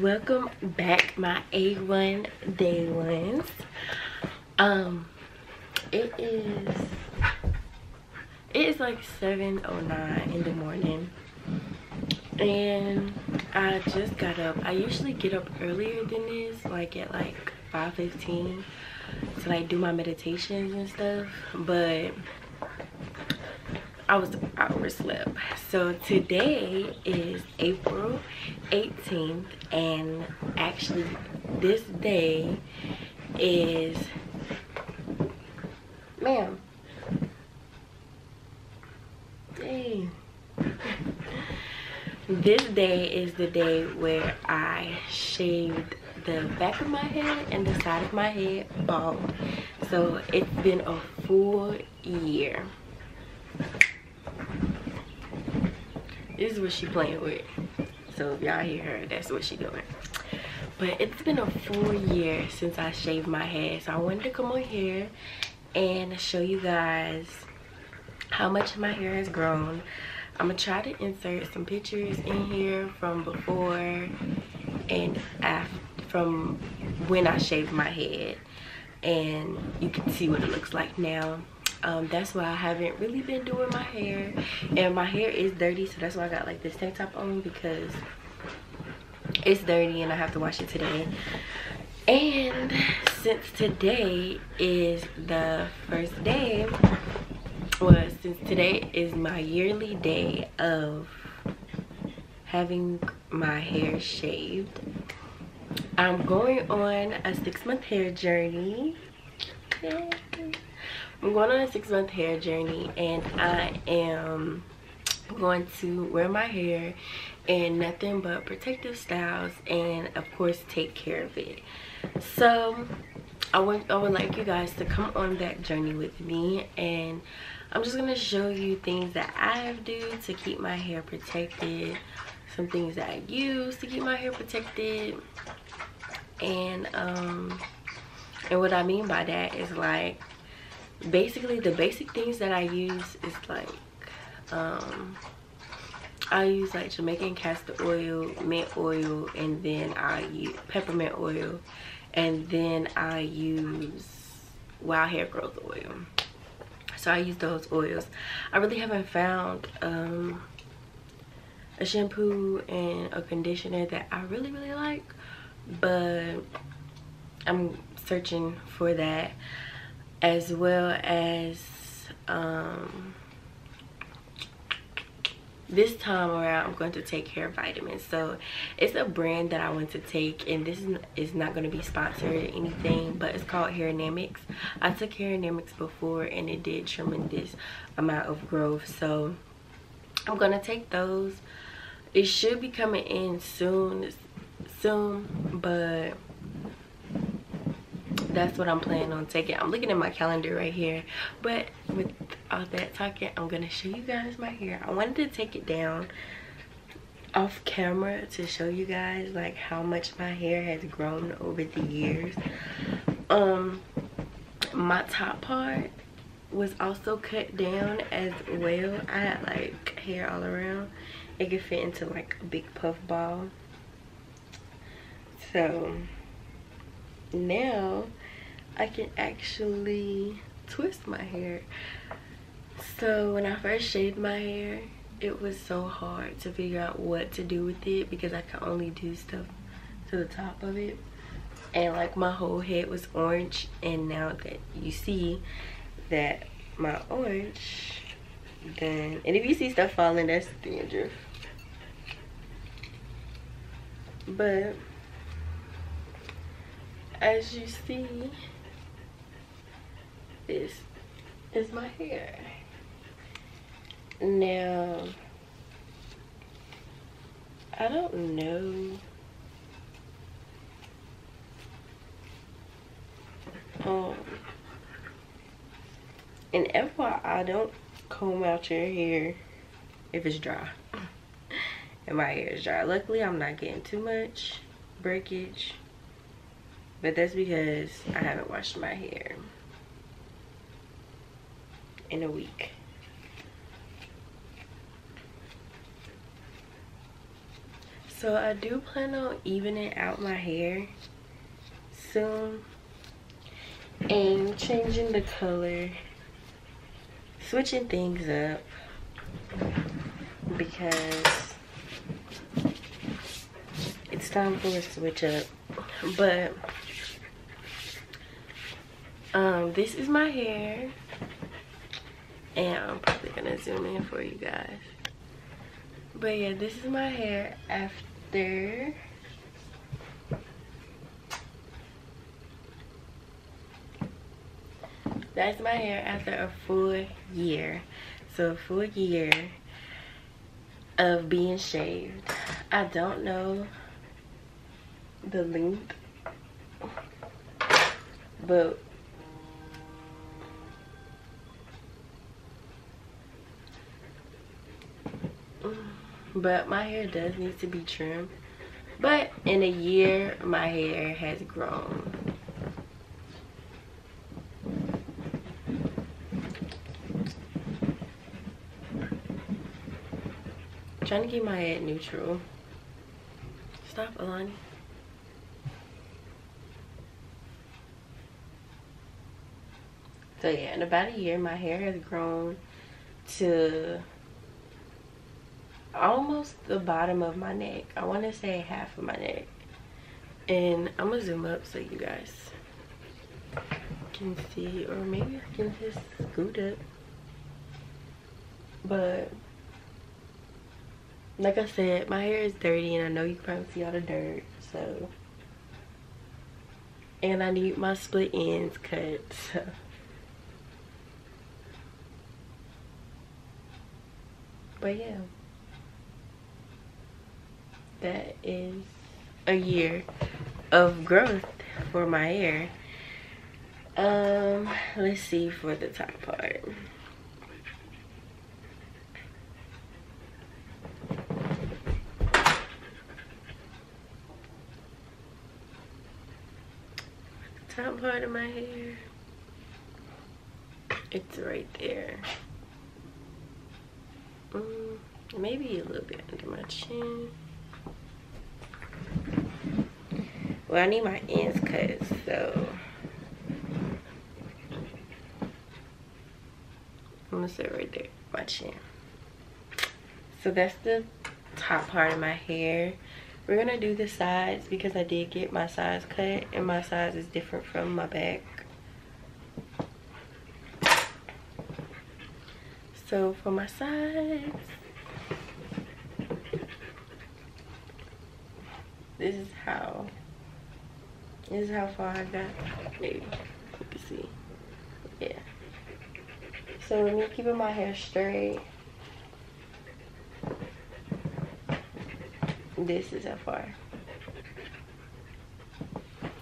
welcome back my a1 day ones um it is it is like 7:09 in the morning. And i just got up. I usually get up earlier than this like at like 5:15 to like do my meditations and stuff. But I was overslept. So today is April 18th and actually this day is ma'am. Dang. This day is the day where I shaved the back of my head and the side of my head bald. So it's been a full year this is what she playing with. So if y'all hear her that's what she doing. But it's been a full year since i shaved my head so i wanted to come on here and show you guys how much my hair has grown. I'm gonna try to insert some pictures in here from before and after from when i shaved my head. And you can see what it looks like now um, that's why i haven't really been doing my hair. And my hair is dirty so that's why i got like this tank top on because it's dirty and i have to wash it today. And since today is the first day well since today is my yearly day of having my hair shaved i'm going on a six month hair journey I'm going on a six month hair journey and I am going to wear my hair in nothing but protective styles and of course take care of it. So I would, I would like you guys to come on that journey with me and I'm just going to show you things that I do to keep my hair protected, some things that I use to keep my hair protected and um and what I mean by that is like basically the basic things that I use is like um I use like Jamaican castor oil, mint oil, and then I use peppermint oil, and then I use wild hair growth oil. So I use those oils. I really haven't found um, a shampoo and a conditioner that I really, really like, but I'm searching for that as well as um, this time around i'm going to take hair vitamins. So it's a brand that i want to take and this is not going to be sponsored or anything but it's called Hairnamics i took Hairnamics before and it did tremendous amount of growth. So i'm going to take those. It should be coming in soon soon but that's what i'm planning on taking. I'm looking at my calendar right here but with all that talking i'm gonna show you guys my hair. I wanted to take it down off camera to show you guys like how much my hair has grown over the years. Um my top part was also cut down as well. I had like hair all around. It could fit into like a big puff ball. So now I can actually twist my hair. So when I first shaved my hair, it was so hard to figure out what to do with it because I could only do stuff to the top of it. And like my whole head was orange and now that you see that my orange then and if you see stuff falling that's dandruff but as you see this is my hair. Now I don't know. Um and FYI don't comb out your hair if it's dry. And my hair is dry. Luckily I'm not getting too much breakage but that's because I haven't washed my hair in a week. so I do plan on evening out my hair soon and changing the color switching things up because it's time for a switch up but um this is my hair and i'm probably gonna zoom in for you guys. But yeah this is my hair after. That's my hair after a full year. So a full year of being shaved. I don't know the length but but my hair does need to be trimmed. But in a year my hair has grown. Trying to keep my head neutral. Stop Alani. So yeah in about a year my hair has grown to almost the bottom of my neck. I want to say half of my neck. And i'm gonna zoom up so you guys can see or maybe i can just scoot up. But like i said my hair is dirty and i know you probably see all the dirt so. And i need my split ends cut so. But yeah that is a year of growth for my hair. Um let's see for the top part. The top part of my hair. It's right there. Mm, maybe a little bit under my chin well i need my ends cut so. I'm gonna sit right there my chin. So that's the top part of my hair. We're gonna do the sides because i did get my size cut and my size is different from my back. So for my sides this is how this is how far I got. Maybe you can see. Yeah. So with me keeping my hair straight, this is how far.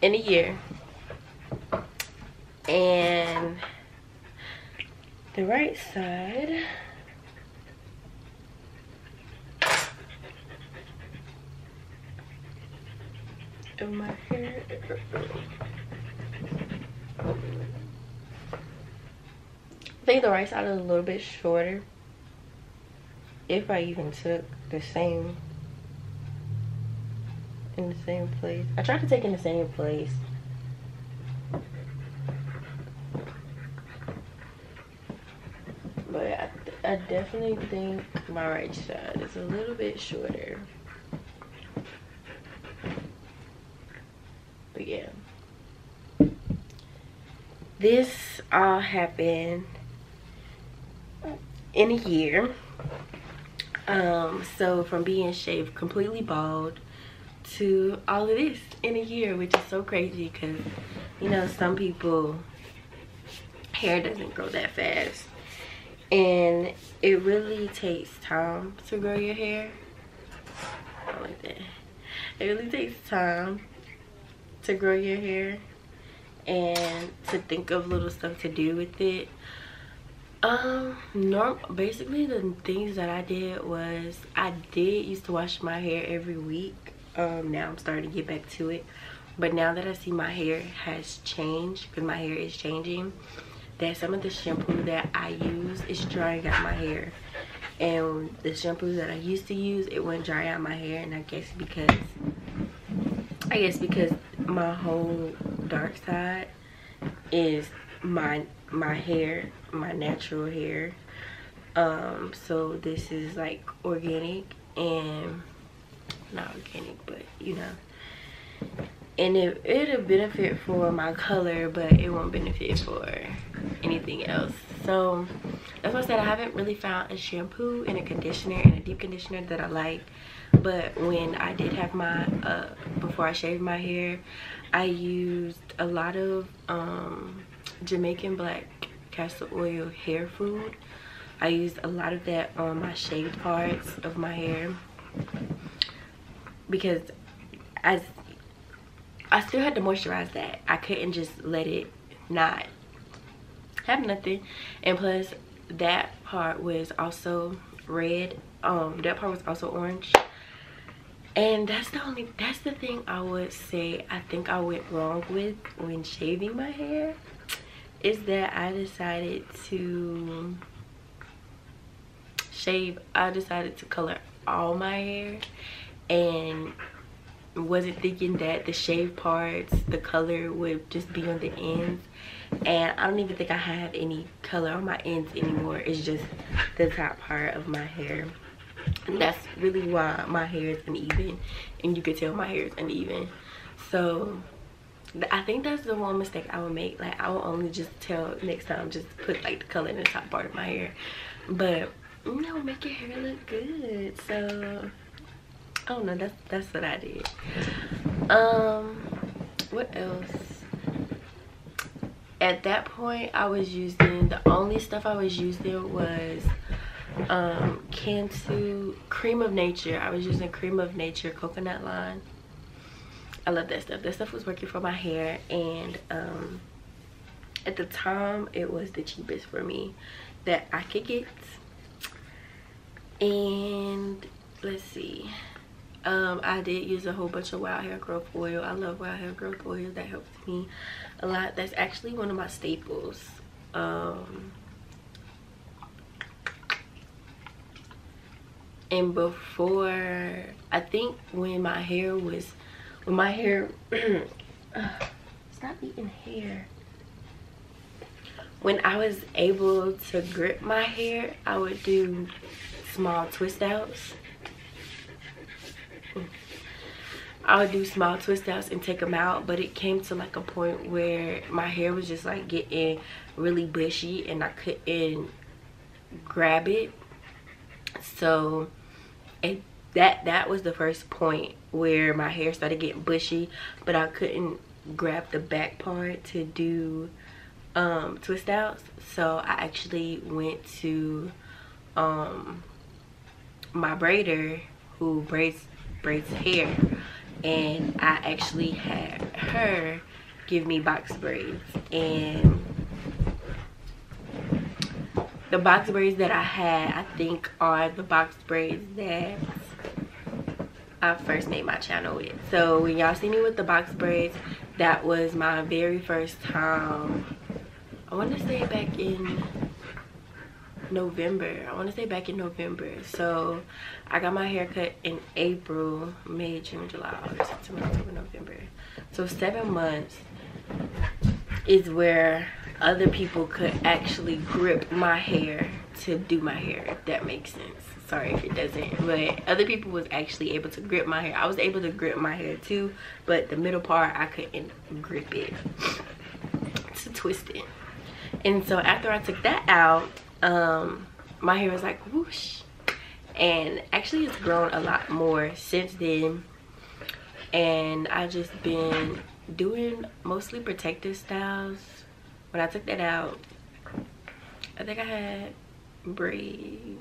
In a year. And the right side of my hair. I think the right side is a little bit shorter. If I even took the same in the same place. I tried to take in the same place. But I, I definitely think my right side is a little bit shorter. But yeah. This all happened in a year. Um so from being shaved completely bald to all of this in a year which is so crazy because you know some people hair doesn't grow that fast. And it really takes time to grow your hair. Like that. It really takes time to grow your hair and to think of little stuff to do with it. Um norm basically the things that i did was i did used to wash my hair every week. Um now i'm starting to get back to it. But now that i see my hair has changed because my hair is changing that some of the shampoo that i use is drying out my hair. And the shampoo that I used to use it wouldn't dry out my hair and I guess because I guess because my whole dark side is my my hair my natural hair. Um so this is like organic and not organic but you know. And it it'll benefit for my color but it won't benefit for anything else. So that's I said I haven't really found a shampoo and a conditioner and a deep conditioner that I like but when I did have my uh before I shaved my hair I used a lot of um Jamaican black castor oil hair food I used a lot of that on my shaved parts of my hair because as I still had to moisturize that. I couldn't just let it not have nothing. And plus that part was also red. Um, that part was also orange. And that's the only, that's the thing I would say I think I went wrong with when shaving my hair. Is that I decided to shave, I decided to color all my hair. And wasn't thinking that the shave parts the color would just be on the ends and i don't even think i have any color on my ends anymore it's just the top part of my hair and that's really why my hair is uneven and you can tell my hair is uneven so i think that's the one mistake i would make like i will only just tell next time just put like the color in the top part of my hair but you know make your hair look good so I don't know. That's that's what I did. Um, what else? At that point, I was using the only stuff I was using was um Cantu Cream of Nature. I was using Cream of Nature coconut line. I love that stuff. That stuff was working for my hair and um at the time it was the cheapest for me that I could get. And let's see um, i did use a whole bunch of wild hair growth oil i love wild hair growth oil that helps me a lot that's actually one of my staples um, and before i think when my hair was when my hair uh, stop eating hair. When i was able to grip my hair i would do small twist outs. I would do small twist outs and take them out but it came to like a point where my hair was just like getting really bushy and I couldn't grab it. So it that that was the first point where my hair started getting bushy but I couldn't grab the back part to do um, twist outs. So I actually went to um, my braider who braids braids hair. And I actually had her give me box braids. And the box braids that I had I think are the box braids that I first made my channel with so when y'all see me with the box braids that was my very first time I want to say back in November. I want to say back in November. So I got my hair cut in April, May, June, July, August, September, October, November. So seven months is where other people could actually grip my hair to do my hair, if that makes sense. Sorry if it doesn't, but other people was actually able to grip my hair. I was able to grip my hair too, but the middle part, I couldn't grip it to twist it. And so after I took that out, um, my hair was like whoosh. And actually it's grown a lot more since then. And I just been doing mostly protective styles. When I took that out, I think I had braids.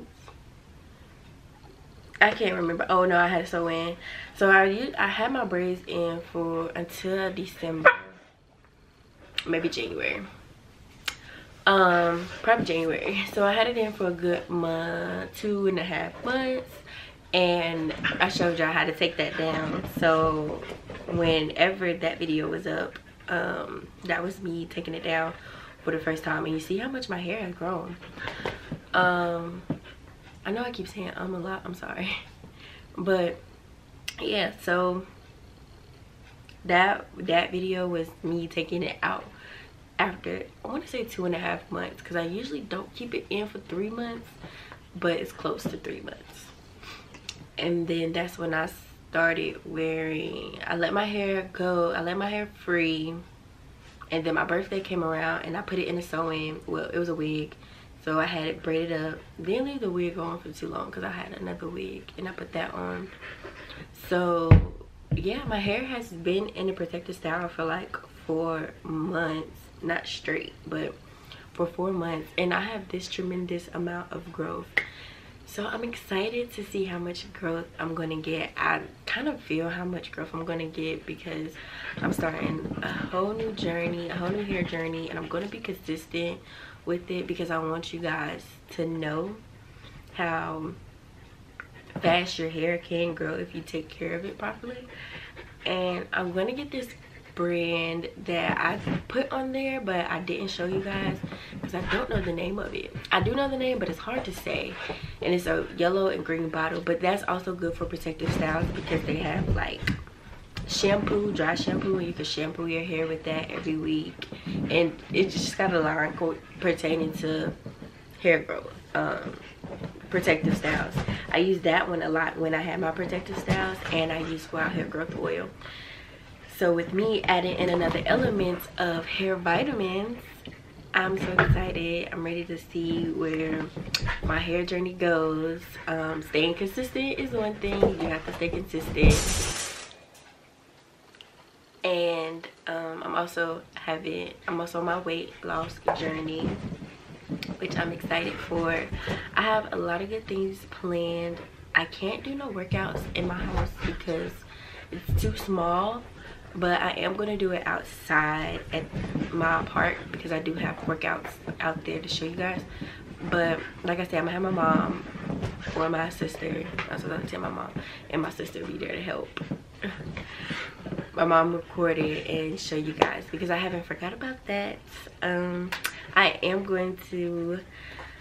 I can't remember. Oh no, I had sew in. So I I had my braids in for until December, maybe January um probably january so i had it in for a good month two and a half months and i showed y'all how to take that down so whenever that video was up um that was me taking it down for the first time and you see how much my hair has grown um I know I keep saying i'm a lot. I'm sorry. But yeah, so that that video was me taking it out after I want to say two and a half months because I usually don't keep it in for three months, but it's close to three months. And then that's when I started wearing. I let my hair go. I let my hair free and then my birthday came around and I put it in a sew-in well it was a wig so I had it braided up didn't leave the wig on for too long because I had another wig and I put that on so yeah my hair has been in a protective style for like four months not straight but for four months and I have this tremendous amount of growth so i'm excited to see how much growth i'm gonna get. I kind of feel how much growth i'm gonna get because i'm starting a whole new journey a whole new hair journey and i'm gonna be consistent with it because i want you guys to know how fast your hair can grow if you take care of it properly. And i'm gonna get this brand that I put on there but I didn't show you guys because I don't know the name of it. I do know the name but it's hard to say. And it's a yellow and green bottle but that's also good for protective styles because they have like shampoo dry shampoo and you can shampoo your hair with that every week. And it just got a line pertaining to hair growth um, protective styles. I use that one a lot when i have my protective styles and i use wild hair growth oil so with me adding in another element of hair vitamins i'm so excited. I'm ready to see where my hair journey goes. Um, staying consistent is one thing. You have to stay consistent. And um, i'm also having i'm also on my weight loss journey which i'm excited for. I have a lot of good things planned. I can't do no workouts in my house because it's too small but i am going to do it outside at my park because i do have workouts out there to show you guys. But like i said i'm gonna have my mom or my sister i was gonna tell my mom and my sister be there to help. My mom recorded and show you guys because i haven't forgot about that. Um i am going to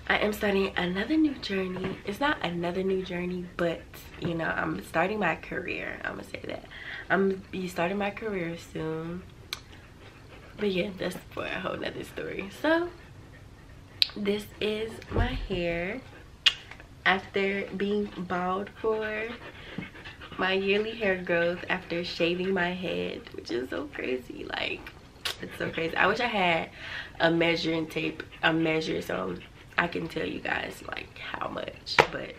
i am starting another new journey. It's not another new journey but you know i'm starting my career i'm gonna say that I'm be starting my career soon. But yeah, that's for a whole nother story. So this is my hair after being bald for my yearly hair growth after shaving my head which is so crazy like it's so crazy i wish i had a measuring tape a measure so i can tell you guys like how much but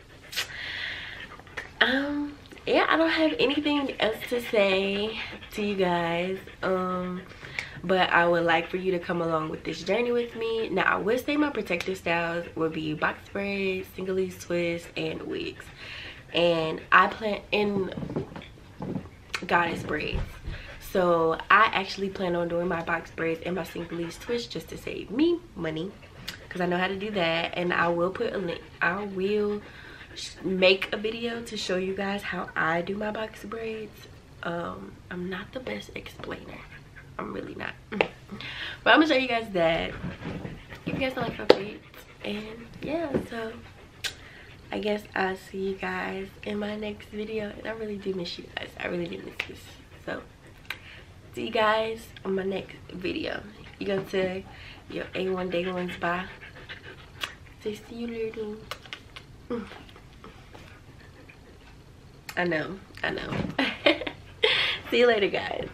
um yeah i don't have anything else to say to you guys um but i would like for you to come along with this journey with me. Now i would say my protective styles would be box braids Senegalese twists and wigs. And i plan in goddess braids. So i actually plan on doing my box braids and my Senegalese twists just to save me money because i know how to do that. And i will put a link i will make a video to show you guys how I do my box braids. Um, I'm not the best explainer. I'm really not. but I'm gonna show you guys that. If you guys don't like my braids. And yeah, so I guess I'll see you guys in my next video. And I really do miss you guys. I really do miss this. So see you guys on my next video. You go to your A1 Day Ones Bye. Say see you later. I know, I know. See you later, guys.